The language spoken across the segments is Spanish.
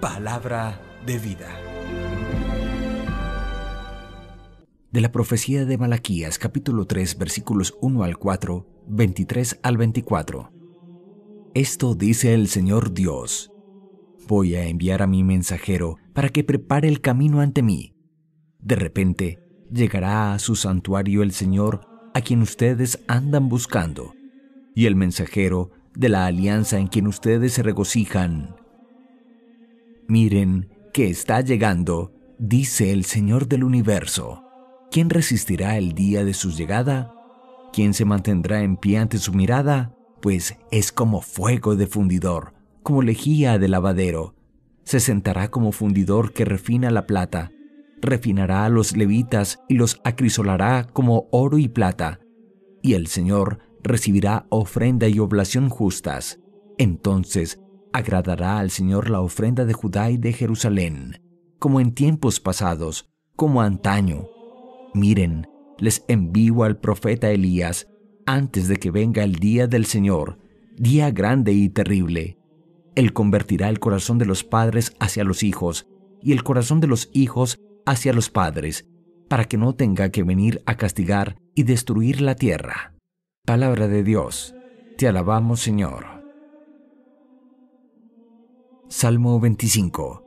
Palabra de vida. De la profecía de Malaquías capítulo 3 versículos 1 al 4, 23 al 24. Esto dice el Señor Dios. Voy a enviar a mi mensajero para que prepare el camino ante mí. De repente, llegará a su santuario el Señor a quien ustedes andan buscando, y el mensajero de la alianza en quien ustedes se regocijan. Miren que está llegando, dice el Señor del universo. ¿Quién resistirá el día de su llegada? ¿Quién se mantendrá en pie ante su mirada? Pues es como fuego de fundidor, como lejía de lavadero. Se sentará como fundidor que refina la plata. Refinará a los levitas y los acrisolará como oro y plata. Y el Señor recibirá ofrenda y oblación justas. Entonces agradará al Señor la ofrenda de Judá y de Jerusalén, como en tiempos pasados, como antaño. Miren, les envío al profeta Elías antes de que venga el día del Señor, día grande y terrible. Él convertirá el corazón de los padres hacia los hijos y el corazón de los hijos hacia los padres, para que no tenga que venir a castigar y destruir la tierra. Palabra de Dios, te alabamos Señor. Salmo 25.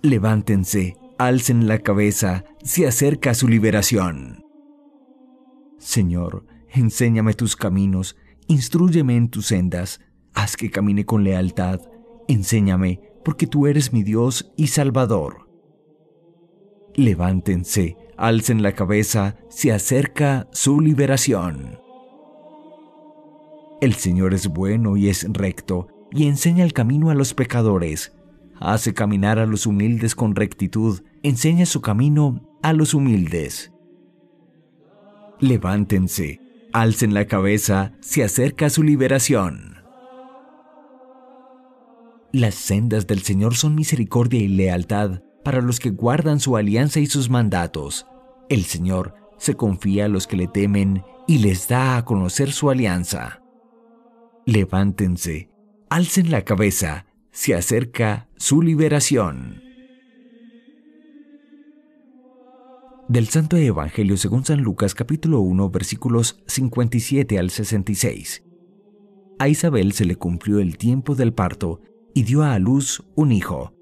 Levántense, alcen la cabeza, se acerca su liberación. Señor, enséñame tus caminos, instruyeme en tus sendas, haz que camine con lealtad, enséñame, porque tú eres mi Dios y Salvador. Levántense, alcen la cabeza, se acerca su liberación. El Señor es bueno y es recto, y enseña el camino a los pecadores. Hace caminar a los humildes con rectitud, enseña su camino a los humildes. Levántense, alcen la cabeza, se acerca su liberación. Las sendas del Señor son misericordia y lealtad para los que guardan su alianza y sus mandatos. El Señor se confía a los que le temen y les da a conocer su alianza. Levántense, alcen la cabeza, se acerca su liberación. Del Santo Evangelio según San Lucas capítulo 1 versículos 57 al 66. A Isabel se le cumplió el tiempo del parto y dio a luz un hijo.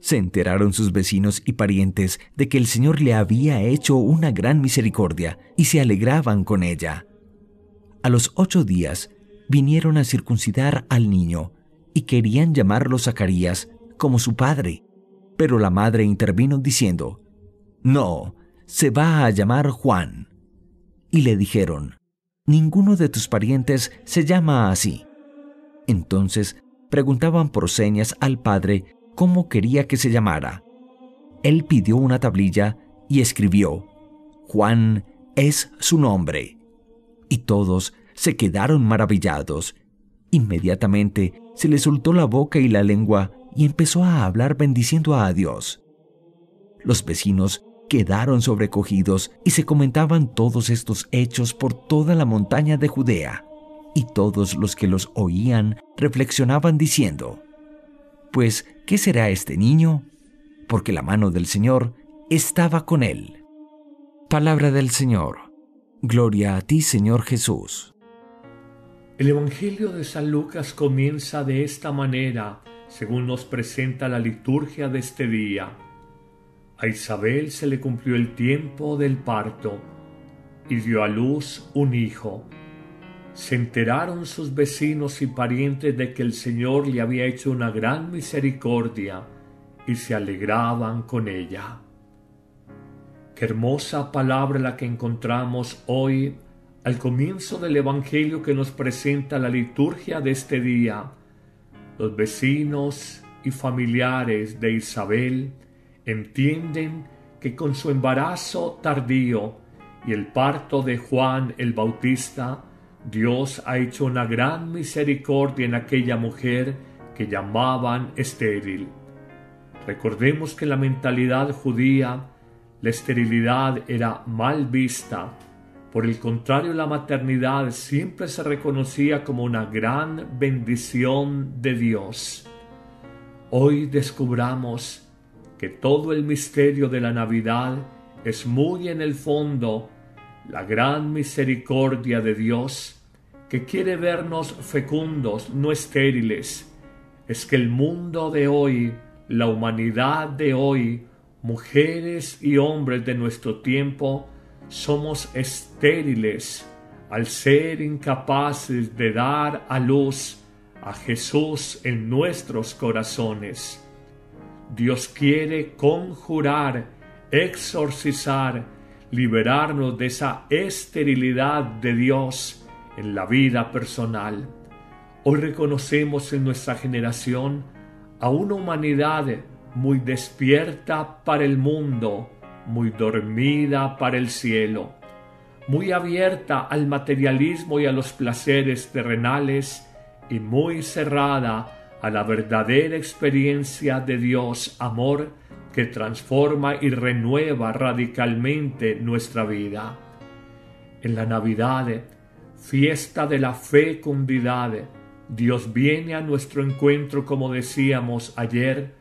Se enteraron sus vecinos y parientes de que el Señor le había hecho una gran misericordia y se alegraban con ella. A los ocho días vinieron a circuncidar al niño y querían llamarlo Zacarías como su padre. Pero la madre intervino diciendo, No, se va a llamar Juan. Y le dijeron, Ninguno de tus parientes se llama así. Entonces preguntaban por señas al padre cómo quería que se llamara. Él pidió una tablilla y escribió, Juan es su nombre. Y todos se quedaron maravillados. Inmediatamente se le soltó la boca y la lengua y empezó a hablar bendiciendo a Dios. Los vecinos quedaron sobrecogidos y se comentaban todos estos hechos por toda la montaña de Judea, y todos los que los oían reflexionaban diciendo, Pues, ¿qué será este niño? Porque la mano del Señor estaba con él. Palabra del Señor. Gloria a ti, Señor Jesús. El Evangelio de San Lucas comienza de esta manera, según nos presenta la liturgia de este día. A Isabel se le cumplió el tiempo del parto y dio a luz un hijo. Se enteraron sus vecinos y parientes de que el Señor le había hecho una gran misericordia y se alegraban con ella. Qué hermosa palabra la que encontramos hoy al comienzo del Evangelio que nos presenta la liturgia de este día, los vecinos y familiares de Isabel entienden que con su embarazo tardío y el parto de Juan el Bautista, Dios ha hecho una gran misericordia en aquella mujer que llamaban estéril. Recordemos que en la mentalidad judía la esterilidad era mal vista por el contrario, la maternidad siempre se reconocía como una gran bendición de Dios. hoy descubramos que todo el misterio de la Navidad es muy en el fondo la gran misericordia de Dios que quiere vernos fecundos, no estériles. Es que el mundo de hoy, la humanidad de hoy, mujeres y hombres de nuestro tiempo, somos estériles al ser incapaces de dar a luz a Jesús en nuestros corazones. Dios quiere conjurar, exorcizar, liberarnos de esa esterilidad de Dios en la vida personal. Hoy reconocemos en nuestra generación a una humanidad muy despierta para el mundo, muy dormida para el cielo, muy abierta al materialismo y a los placeres terrenales y muy cerrada a la verdadera experiencia de Dios amor que transforma y renueva radicalmente nuestra vida. En la Navidad, fiesta de la fecundidad, Dios viene a nuestro encuentro, como decíamos ayer,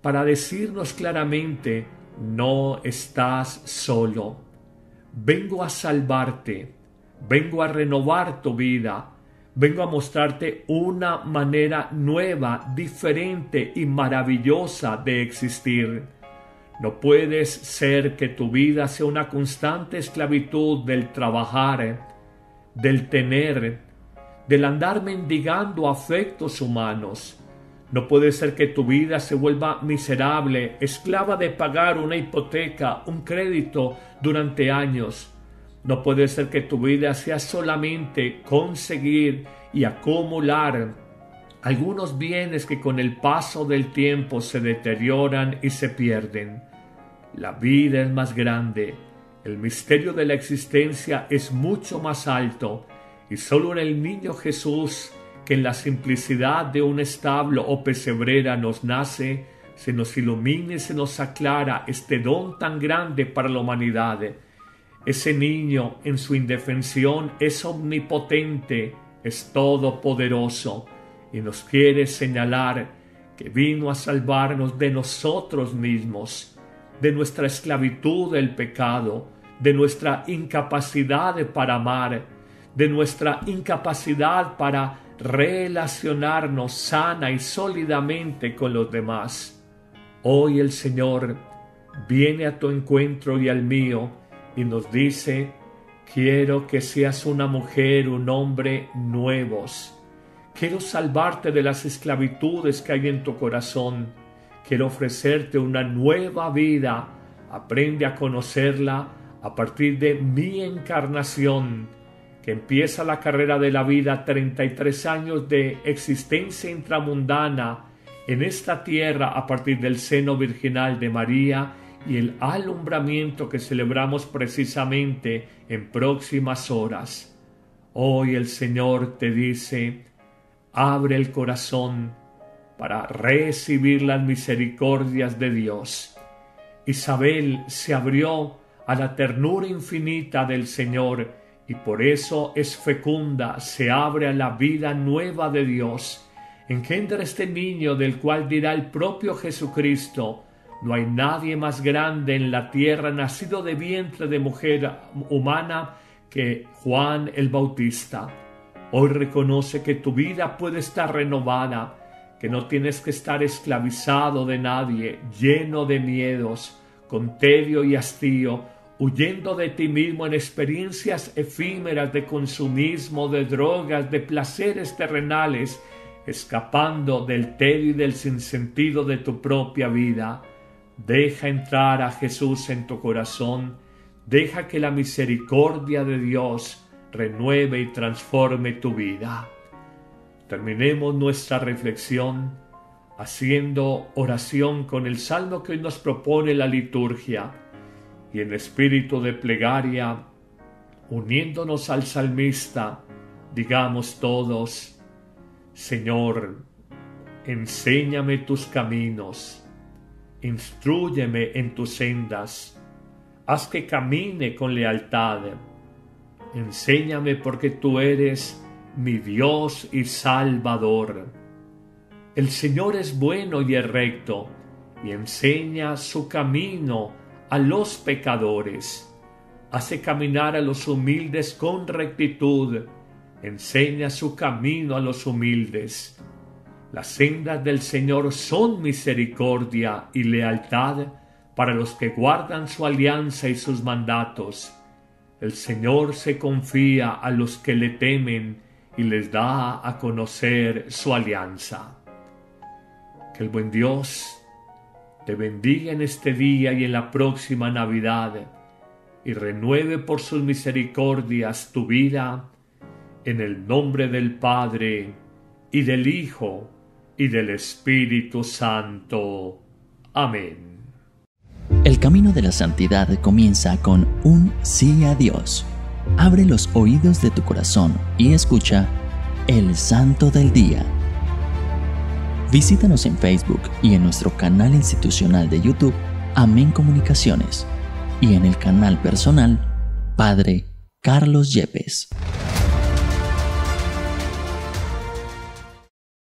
para decirnos claramente, no estás solo. Vengo a salvarte, vengo a renovar tu vida, vengo a mostrarte una manera nueva, diferente y maravillosa de existir. No puedes ser que tu vida sea una constante esclavitud del trabajar, del tener, del andar mendigando afectos humanos. No puede ser que tu vida se vuelva miserable, esclava de pagar una hipoteca, un crédito durante años. No puede ser que tu vida sea solamente conseguir y acumular algunos bienes que con el paso del tiempo se deterioran y se pierden. La vida es más grande, el misterio de la existencia es mucho más alto y solo en el niño Jesús, que en la simplicidad de un establo o pesebrera nos nace, se nos ilumina y se nos aclara este don tan grande para la humanidad. Ese niño en su indefensión es omnipotente, es todopoderoso y nos quiere señalar que vino a salvarnos de nosotros mismos, de nuestra esclavitud del pecado, de nuestra incapacidad para amar, de nuestra incapacidad para relacionarnos sana y sólidamente con los demás. Hoy el Señor viene a tu encuentro y al mío y nos dice, quiero que seas una mujer, un hombre nuevos. Quiero salvarte de las esclavitudes que hay en tu corazón. Quiero ofrecerte una nueva vida. Aprende a conocerla a partir de mi encarnación, que empieza la carrera de la vida, 33 años de existencia intramundana en esta tierra a partir del seno virginal de María y el alumbramiento que celebramos precisamente en próximas horas. Hoy el Señor te dice, abre el corazón para recibir las misericordias de Dios. Isabel se abrió a la ternura infinita del Señor y por eso es fecunda, se abre a la vida nueva de Dios. Engendra este niño del cual dirá el propio Jesucristo, no hay nadie más grande en la tierra nacido de vientre de mujer humana que Juan el Bautista. Hoy reconoce que tu vida puede estar renovada, que no tienes que estar esclavizado de nadie, lleno de miedos, con tedio y hastío, huyendo de ti mismo en experiencias efímeras de consumismo, de drogas, de placeres terrenales, escapando del tedio y del sinsentido de tu propia vida. Deja entrar a Jesús en tu corazón, deja que la misericordia de Dios renueve y transforme tu vida. Terminemos nuestra reflexión haciendo oración con el salmo que hoy nos propone la liturgia y en espíritu de plegaria, uniéndonos al salmista, digamos todos, Señor, enséñame tus caminos, instruyeme en tus sendas, haz que camine con lealtad, enséñame porque tú eres mi Dios y Salvador. El Señor es bueno y recto, y enseña su camino a los pecadores. Hace caminar a los humildes con rectitud, enseña su camino a los humildes. Las sendas del Señor son misericordia y lealtad para los que guardan su alianza y sus mandatos. El Señor se confía a los que le temen y les da a conocer su alianza. Que el buen Dios te bendiga en este día y en la próxima Navidad y renueve por sus misericordias tu vida en el nombre del Padre y del Hijo y del Espíritu Santo. Amén. El camino de la santidad comienza con un sí a Dios. Abre los oídos de tu corazón y escucha el Santo del Día. Visítanos en Facebook y en nuestro canal institucional de YouTube, Amén Comunicaciones, y en el canal personal, Padre Carlos Yepes.